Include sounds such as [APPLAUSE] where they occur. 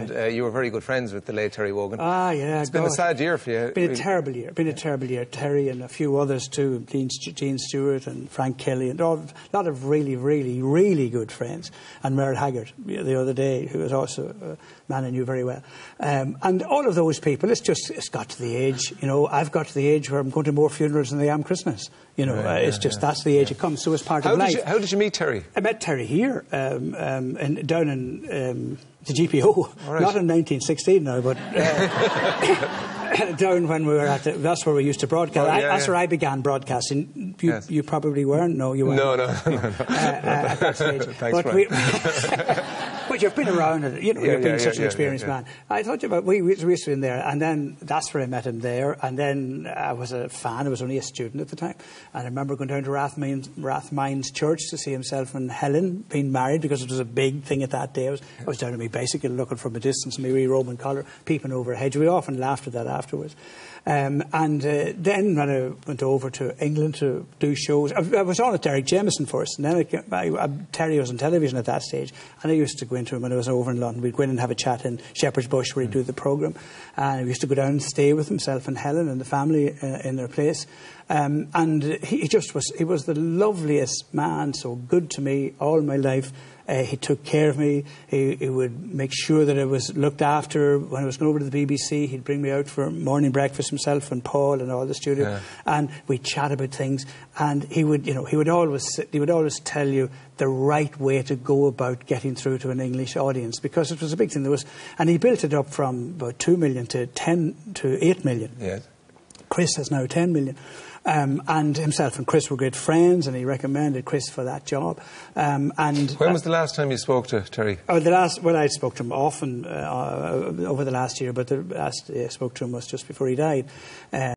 and uh, you were very good friends with the late Terry Wogan. Ah, yeah. It's been a sad year for you. Been a terrible year. Been a terrible year. Terry and a few others too. Gene, Gene Stuart and Frank Kelly and all, a lot of really, really, really good friends. And Merle Haggard the other day, who was also a man I knew very well. Um, and all of those people, it's just it's got to the age. You know, I've got to the age where I'm going to more funerals than I am Christmas. You know, it's yeah, just yeah, that's the age it comes. So it's part How of life. you, how did you meet Terry? I met Terry here, um, um, in, down in um, the GPO, right. not in 1916 now, but uh, [LAUGHS] [COUGHS] down when we were at the, that's where we used to broadcast. Oh, I, that's yeah. where I began broadcasting. You, Yes. you probably weren't. No, you weren't. No, no, [LAUGHS] no, no. Uh, uh, at that stage. Thanks, but, Brian. [LAUGHS] but you've been around it. You know, Yeah, you've been yeah, such yeah, an experienced man. I thought about we, we used to be in there, and then that's where I met him there. And then I was a fan. I was only a student at the time, and I remember going down to Rathmines, Rathmines Church to see himself and Helen being married because it was a big thing at that day. I was, I was down to me basically looking from a distance, my wee Roman collar, peeping over a hedge. We often laughed at that afterwards. Um, and uh, then when I went over to England to do shows, I, I was on at Derek Jameson first, and then I, I, Terry was on television at that stage, and I used to go into him when I was over in London. We'd go in and have a chat in Shepherd's Bush where he'd do the programme, and we used to go down and stay with himself and Helen and the family uh, in their place. Um, and he, he just was, he was the loveliest man, so good to me all my life. Uh, he took care of me. He, he would make sure that I was looked after. When I was going over to the BBC, he'd bring me out for morning breakfast himself and Paul and all the studio, Yeah. and we'd chat about things. And he would, you know, he would always he would always tell you the right way to go about getting through to an English audience because it was a big thing. There was, and he built it up from about two million to ten to eight million. Yes. Chris has now 10 million. Um, and himself and Chris were great friends, and he recommended Chris for that job. Um, and When was the last time you spoke to Terry? Oh, the last. Well, I spoke to him often uh, uh, over the last year, but the last I spoke to him was just before he died. Uh,